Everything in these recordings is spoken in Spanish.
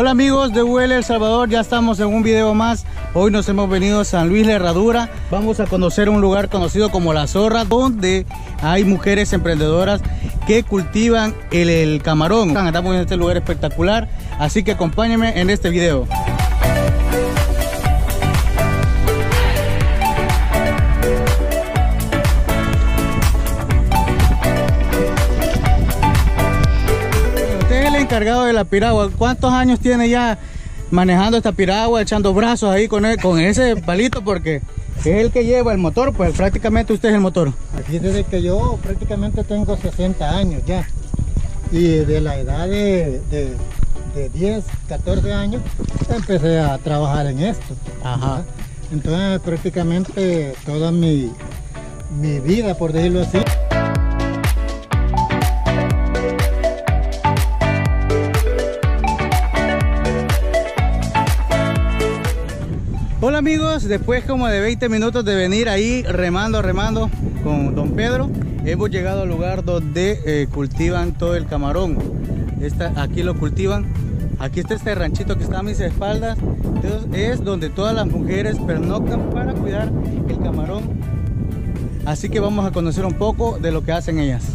Hola amigos de UL El Salvador, ya estamos en un video más. Hoy nos hemos venido a San Luis La Herradura. Vamos a conocer un lugar conocido como La Zorra, donde hay mujeres emprendedoras que cultivan el, el camarón. Estamos en este lugar espectacular, así que acompáñenme en este video. Encargado de la piragua. ¿Cuántos años tiene ya manejando esta piragua, echando brazos ahí con, el- con ese palito? Porque es el que lleva el motor, pues prácticamente usted es el motor. Aquí desde que yo prácticamente tengo 60 años ya. Y de la edad de, de, de 10, 14 años empecé a trabajar en esto. Ajá. Entonces prácticamente toda mi, mi vida, por decirlo así. Amigos, después como de 20 minutos de venir ahí remando, remando con don Pedro, hemos llegado al lugar donde eh, cultivan todo el camarón. Esta, aquí lo cultivan. Aquí está este ranchito que está a mis espaldas. Entonces, es donde todas las mujeres pernoctan para cuidar el camarón. Así que vamos a conocer un poco de lo que hacen ellas.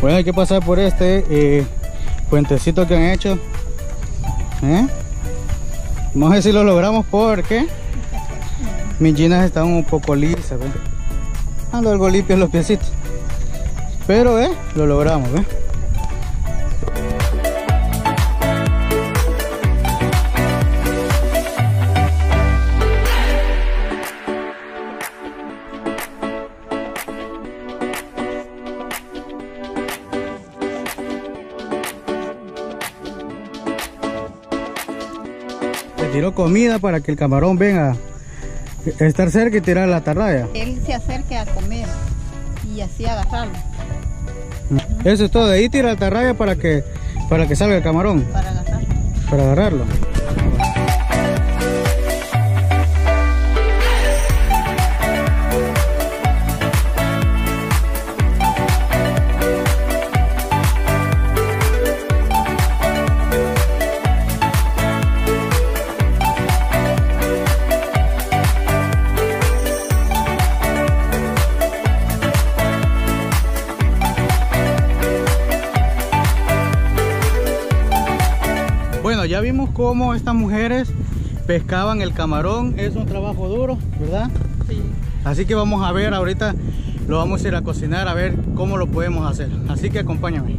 Bueno, hay que pasar por este eh, puentecito que han hecho. ¿Eh? No sé si lo logramos porque mis jeans están un poco lisas. Ando algo limpios los piecitos. Pero eh, lo logramos. Tiró comida para que el camarón venga a estar cerca y tirar la atarraya. Él se acerca a comer y así agarrarlo Eso es todo. De ahí tira la atarraya para que, para que salga el camarón, para agarrarlo. para agarrarlo. Ya vimos cómo estas mujeres pescaban el camarón. Es un trabajo duro, ¿verdad? Sí. Así que vamos a ver ahorita, lo vamos a ir a cocinar a ver cómo lo podemos hacer. Así que acompáñame.